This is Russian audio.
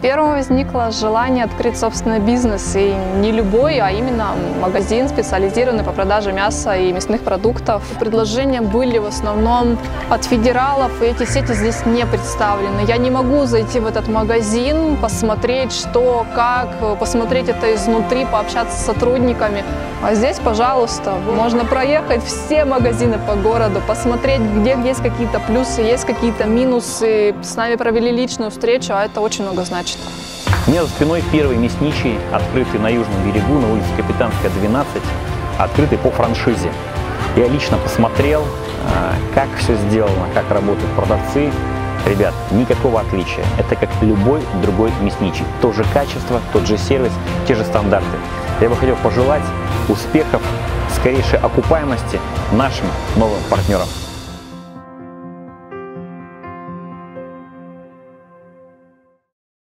Первым возникло желание открыть собственный бизнес, и не любой, а именно магазин, специализированный по продаже мяса и мясных продуктов. Предложения были в основном от федералов, и эти сети здесь не представлены. Я не могу зайти в этот магазин, посмотреть, что, как, посмотреть это изнутри, пообщаться с сотрудниками. А здесь, пожалуйста, можно проехать все магазины по городу, посмотреть, где есть какие-то плюсы, есть какие-то минусы. С нами провели личную встречу, а это очень много значит. У меня за спиной первый мясничий, открытый на южном берегу, на улице Капитанская, 12, открытый по франшизе. Я лично посмотрел, а, как все сделано, как работают продавцы. Ребят, никакого отличия. Это как любой другой мясничий. То же качество, тот же сервис, те же стандарты. Я бы хотел пожелать успехов, скорейшей окупаемости нашим новым партнерам.